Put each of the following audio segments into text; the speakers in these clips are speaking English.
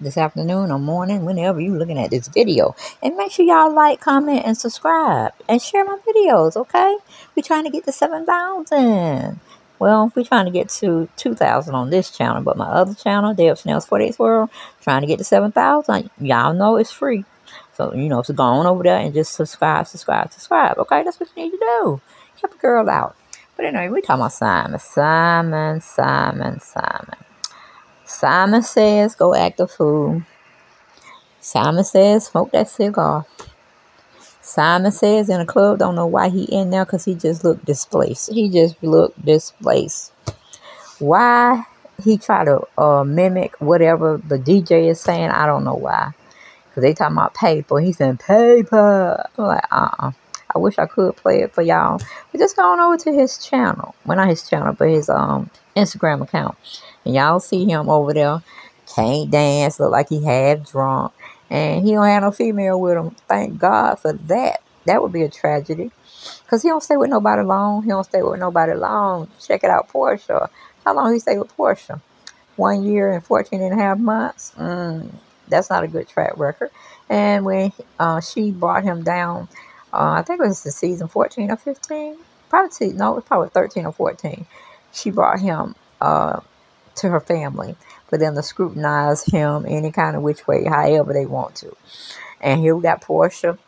this afternoon or morning, whenever you're looking at this video. And make sure y'all like, comment, and subscribe. And share my videos, okay? We're trying to get to 7,000. Well, we're trying to get to 2,000 on this channel, but my other channel, Deb Shanel's 48 World, trying to get to 7,000. Y'all know it's free. So, you know, so go on over there and just subscribe, subscribe, subscribe, okay? That's what you need to do. Help a girl out. But anyway, we talking about Simon. Simon, Simon, Simon. Simon says, go act a fool. Simon says, smoke that cigar. Simon says in a club, don't know why he in there because he just looked displaced. He just looked displaced. Why he try to uh, mimic whatever the DJ is saying, I don't know why. Because they talking about paper. He said, paper. I'm like, uh-uh. I wish I could play it for y'all. But just going over to his channel. Well, not his channel, but his um Instagram account. And y'all see him over there. Can't dance. Look like he half drunk. And he don't have no female with him. Thank God for that. That would be a tragedy. Because he don't stay with nobody long. He don't stay with nobody long. Check it out, Porsha. How long he stay with Porsha? One year and 14 and a half months? Mm, that's not a good track record. And when uh, she brought him down uh, I think it was the season 14 or 15. Probably, no, it was probably 13 or 14. She brought him uh, to her family for them to scrutinize him any kind of which way, however they want to. And here we got Porsha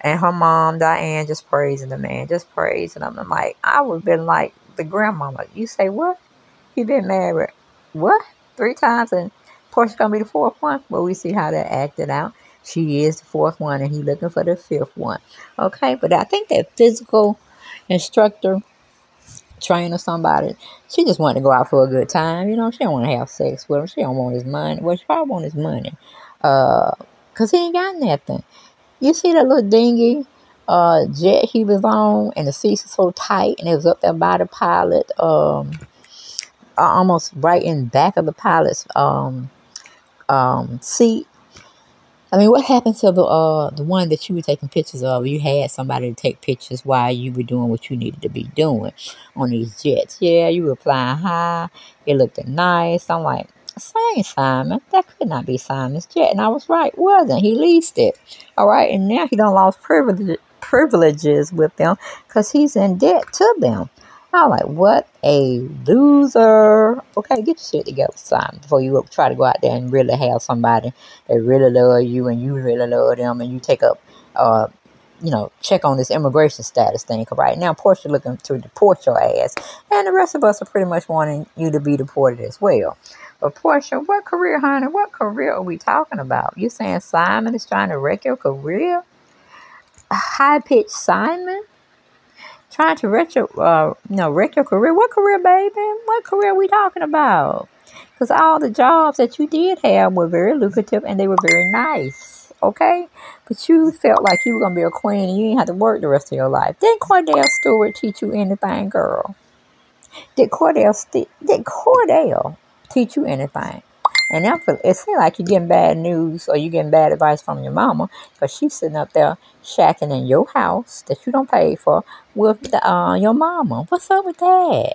and her mom, Diane, just praising the man, just praising him. I'm like, I would have been like the grandmama. You say, what? He been married, what? Three times and Porsha gonna be the fourth one? Well, we see how that acted out. She is the fourth one, and he looking for the fifth one. Okay, but I think that physical instructor, trainer, somebody, she just wanted to go out for a good time. You know, she don't want to have sex with him. She don't want his money. Well, she probably want his money. Uh, cause he ain't got nothing. You see that little dingy uh jet he was on, and the seats were so tight, and it was up there by the pilot. Um, almost right in back of the pilot's um um seat I mean, what happened to the uh the one that you were taking pictures of? You had somebody to take pictures while you were doing what you needed to be doing on these jets. Yeah, you were flying high. It looked nice. I'm like, same Simon. That could not be Simon's jet. And I was right, wasn't he? Leased it. All right, and now he don't lost privilege, privileges with them because he's in debt to them. I'm like, what a loser. Okay, get your shit together, son, before you try to go out there and really have somebody that really love you and you really love them and you take up, uh, you know, check on this immigration status thing. Because right now, Porsha looking to deport your ass. And the rest of us are pretty much wanting you to be deported as well. But Porsha, what career, honey? What career are we talking about? You're saying Simon is trying to wreck your career? High pitched Simon? Trying to wreck your, uh, know, wreck your career. What career, baby? What career are we talking about? Because all the jobs that you did have were very lucrative and they were very nice, okay? But you felt like you were going to be a queen and you didn't have to work the rest of your life. Didn't Kordell Stewart teach you anything, girl? Did Kordell, did Kordell teach you anything? And now it seems like you're getting bad news or you're getting bad advice from your mama because she's sitting up there shacking in your house that you don't pay for with the, uh, your mama. What's up with that?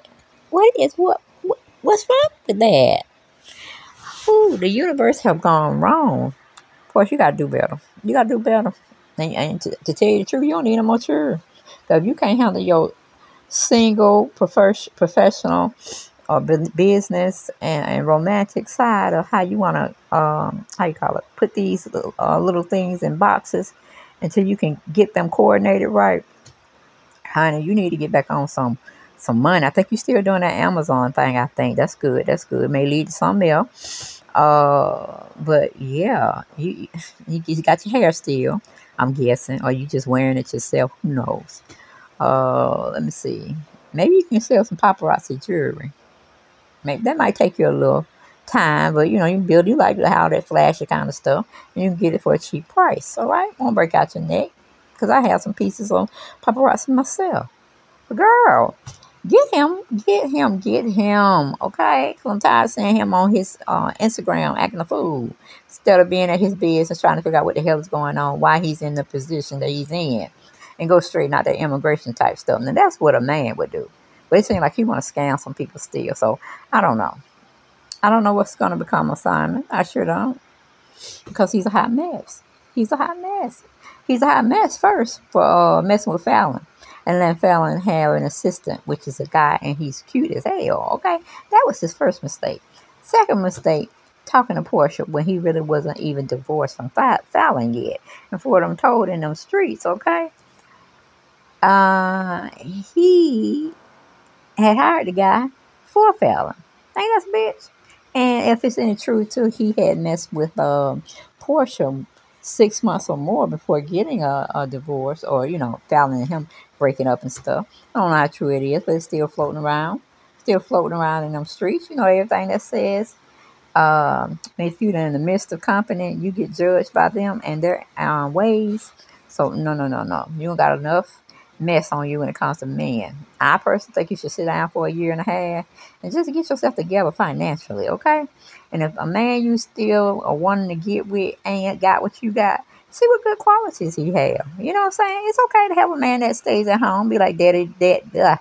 What is what, what what's wrong with that? Ooh, the universe have gone wrong. Of course, you gotta do better. You gotta do better. And, and to, to, tell you the truth, you don't need no more children. Because if you can't handle your single professional or business and, and, romantic side of how you want to, um, how you call it, put these little, uh, little things in boxes until you can get them coordinated right. Honey, you need to get back on some some money. I think you're still doing that Amazon thing. I think that's good. That's good. It may lead to something else. Uh, but yeah, you you got your hair still. I'm guessing, or you just wearing it yourself. Who knows? Uh, let me see. Maybe you can sell some paparazzi jewelry. Maybe that might take you a little time, but you know, you build, you like how that flashy kind of stuff, and you can get it for a cheap price. All right, won't break out your neck because I have some pieces on paparazzi myself. But girl, get him, get him, get him. Okay, because I'm tired of seeing him on his uh, Instagram acting a fool instead of being at his business trying to figure out what the hell is going on, why he's in the position that he's in, and go straighten out that immigration type stuff. Now that's what a man would do. But it seems like he want to scam some people still. So I don't know. I don't know what's going to become of Simon. I sure don't. Because he's a hot mess. He's a hot mess. He's a hot mess first for uh, messing with Falynn. And then Falynn had an assistant, which is a guy, and he's cute as hell. Okay, that was his first mistake. Second mistake, talking to Porsha when he really wasn't even divorced from Falynn yet. And for what I'm told in them streets, okay, uh, he had hired the guy for Falynn. Ain't that a bitch? And if it's any truth too, he had messed with um, Porsha six months or more before getting a, a divorce or, you know, Falynn and him breaking up and stuff. I don't know how true it is, but it's still floating around. Still floating around in them streets. You know, everything that says um, if you're in the midst of company, you get judged by them and their um, ways. So, no, no, no, no. You don't got enough mess on you when it comes to men. I personally think you should sit down for a year and a half and just get yourself together financially, okay? And if a man you still are wanting to get with ain't got what you got, see what good qualities he have. You know what I'm saying? It's okay to have a man that stays at home, be like daddy, dad, uh,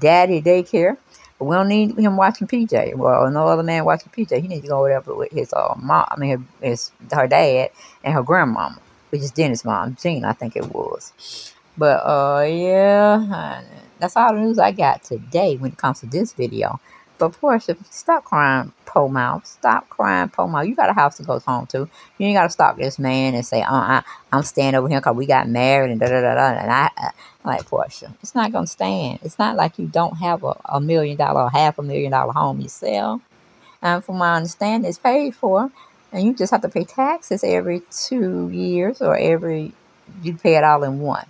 daddy daycare. But we don't need him watching PJ. Well, no other man watching PJ. He needs to go over there with his uh, mom. I mean, his, her dad and her grandmama, which is Dennis' mom, Jean, I think it was. But uh, yeah, that's all the news I got today when it comes to this video. But Porsha, stop crying, po mouth. Stop crying, po mouth. You got a house to go home to. You ain't got to stop this man and say, uh, uh I'm staying over here because we got married and da da da da. And I, I like Porsha, it's not gonna stand. It's not like you don't have a, a million dollar or half a million dollar home yourself. And from my understanding, it's paid for, and you just have to pay taxes every two years or every you pay it all in one.